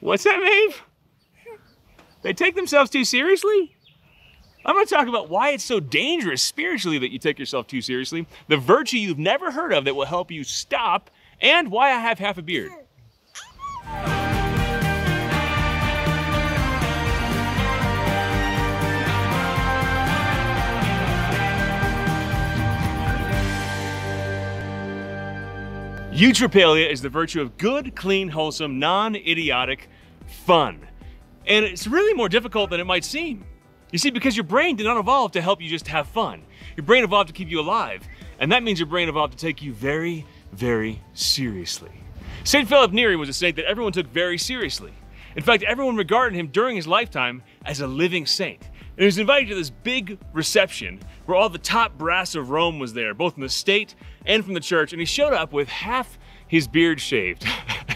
What's that, Maeve? They take themselves too seriously? I'm going to talk about why it's so dangerous spiritually that you take yourself too seriously, the virtue you've never heard of that will help you stop, and why I have half a beard. Eutrapelia is the virtue of good, clean, wholesome, non-idiotic fun. And it's really more difficult than it might seem. You see, because your brain did not evolve to help you just have fun. Your brain evolved to keep you alive. And that means your brain evolved to take you very, very seriously. St. Philip Neri was a saint that everyone took very seriously. In fact, everyone regarded him during his lifetime as a living saint. And he was invited to this big reception where all the top brass of Rome was there, both from the state and from the church, and he showed up with half his beard shaved.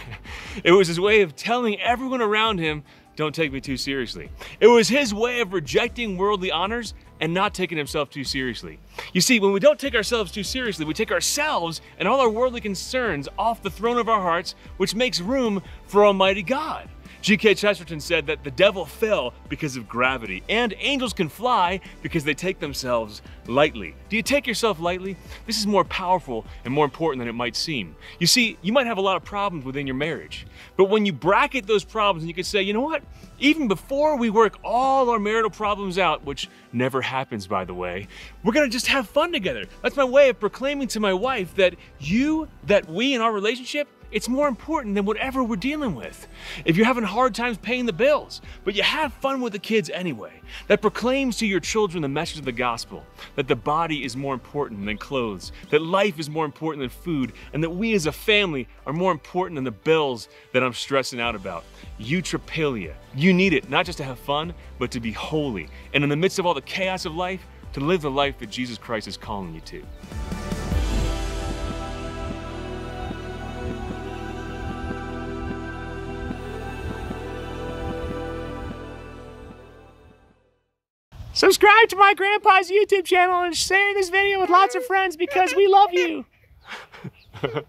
it was his way of telling everyone around him, don't take me too seriously. It was his way of rejecting worldly honors and not taking himself too seriously. You see, when we don't take ourselves too seriously, we take ourselves and all our worldly concerns off the throne of our hearts, which makes room for Almighty God. G.K. Chesterton said that the devil fell because of gravity, and angels can fly because they take themselves lightly. Do you take yourself lightly? This is more powerful and more important than it might seem. You see, you might have a lot of problems within your marriage, but when you bracket those problems and you can say, you know what? Even before we work all our marital problems out, which never happens by the way, we're gonna just have fun together. That's my way of proclaiming to my wife that you, that we in our relationship, it's more important than whatever we're dealing with. If you're having hard times paying the bills, but you have fun with the kids anyway, that proclaims to your children the message of the gospel, that the body is more important than clothes, that life is more important than food, and that we as a family are more important than the bills that I'm stressing out about. Eutrapelia. You need it, not just to have fun, but to be holy. And in the midst of all the chaos of life, to live the life that Jesus Christ is calling you to. Subscribe to my grandpa's YouTube channel and share this video with lots of friends because we love you.